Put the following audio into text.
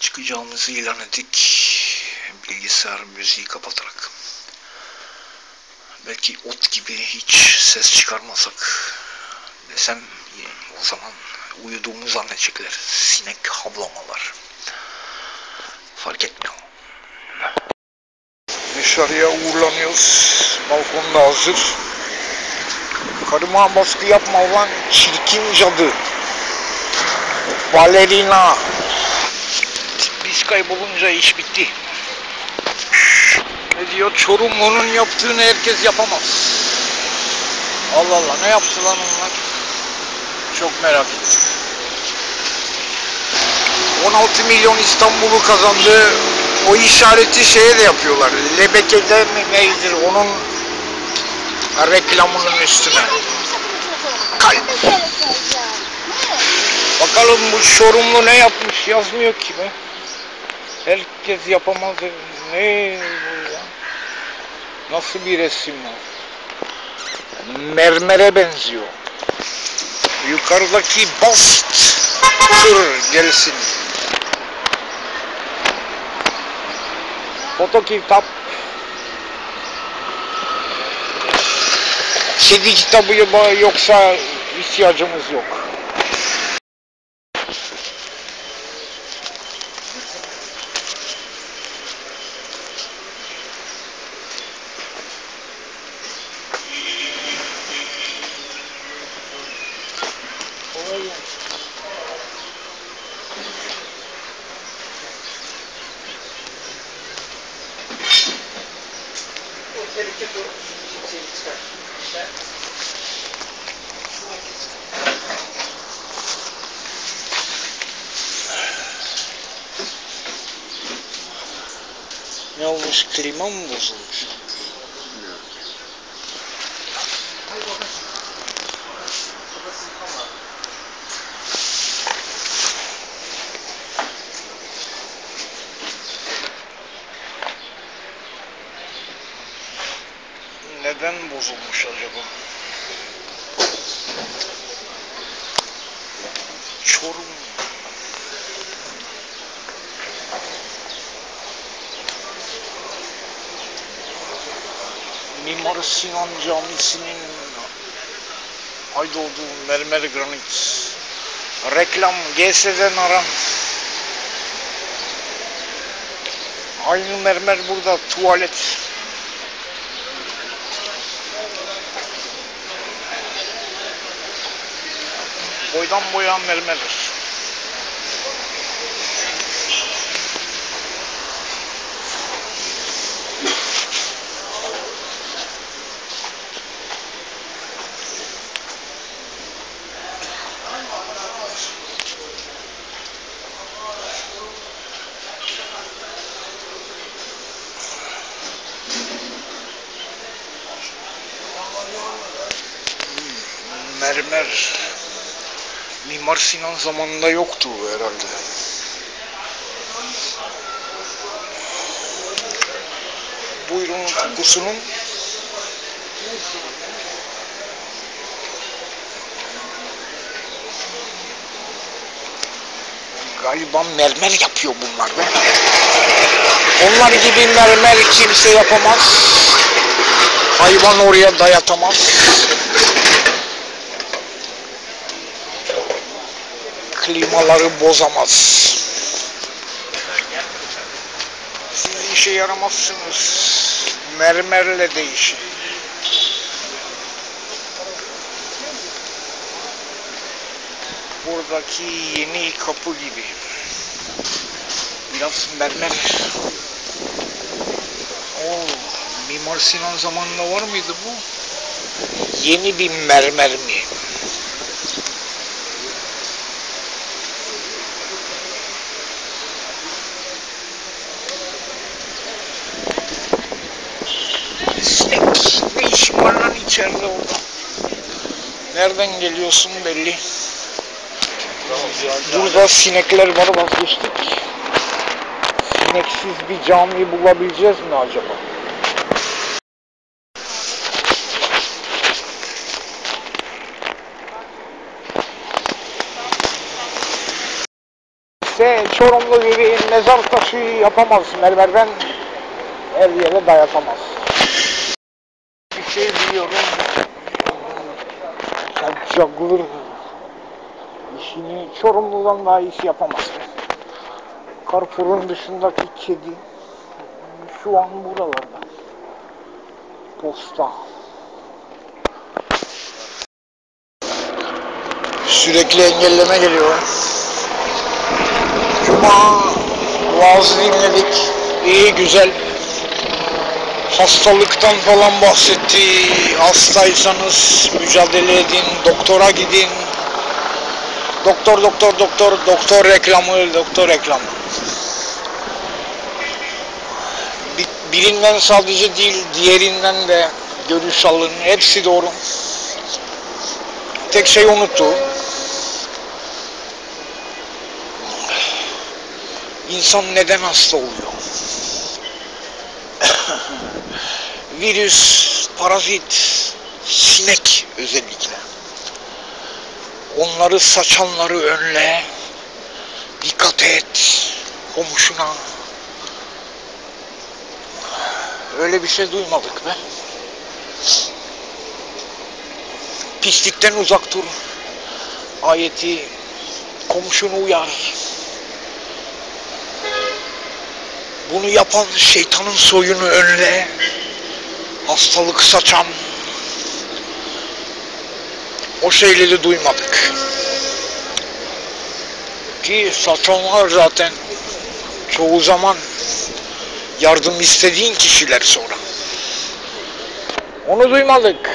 Çıkacağımızı ilan ettik. Bilgisayar müziği kapatarak. Belki ot gibi hiç ses çıkarmasak desem o zaman uyuduğumu zannedecekler. Sinek havlamalar. Fark etmiyor. Dışarıya uğurlanıyoruz. Balkonda hazır. Karıma baskı yapma olan çirkin cadı. Balerina. Biz kaybolunca iş bitti. Ne diyor? Çorumlu'nun yaptığını herkes yapamaz. Allah Allah ne yaptı lan onlar? Çok merak ettim. 16 milyon İstanbul'u kazandı. O işareti şeye de yapıyorlar. Lebeke'de mi neydir onun reklamının üstüne. Kalp. Bakalım bu Çorumlu ne yapmış yazmıyor ki be. Herkes yapamaz. Ne bu ya? Nasıl bir resim o? Mermere benziyor. Yukarıdaki bast tır gelsin. Foto kitap. Kedi kitabı yoksa ihtiyacımız yok. Новый стримом вызвать. Neden bozulmuş acaba? Çorum. Mimar Sinan Camisi'nin Aydoğdu mermer granit. Reklam GS'den ara. Aynı mermer burada tuvalet. Boydan boya mermer. mermer Mimar Sinan zamanında yoktu herhalde. Buyurun kokusunun Galiba mermer yapıyor bunlar be. Onlar gibi mermer kimse yapamaz. Hayvan oraya dayatamaz. Klimaları bozamaz. Siz işe yaramazsınız. Mermerle değişin. Buradaki yeni kapı gibi. Biraz mermer. Oo, Mimar Sinan zamanında var mıydı bu? Yeni bir mermer mi? Sinek. Ne işin var lan içeride orada? Nereden geliyorsun belli. Burada sinekler var vazgeçtik. Sineksiz bir cami bulabileceğiz mi acaba? kimse Çorumlu gibi mezar taşı yapamaz. Mermerden her yere dayatamaz. Şey biliyorum. Juggler işini Çorumlu'dan daha iyisi yapamaz. Carrefour'un dışındaki kedi şu an buralarda. Posta. Sürekli engelleme geliyor. Cuma vaazı dinledik. İyi güzel. Hastalıktan falan bahsetti. Hastaysanız mücadele edin, doktora gidin. Doktor, doktor, doktor, doktor reklamı, doktor reklamı. Bi- Birinden sadece değil, diğerinden de görüş alın. Hepsi doğru. Tek şey unuttu. İnsan neden hasta oluyor? Virüs, parazit, sinek özellikle. Onları saçanları önle. Dikkat et. Komşuna. Öyle bir şey duymadık be. Pislikten uzak dur. Ayeti komşunu uyar. Bunu yapan şeytanın soyunu önle. Hastalık saçan. O şeyleri duymadık. Ki saçanlar zaten çoğu zaman yardım istediğin kişiler sonra. Onu duymadık.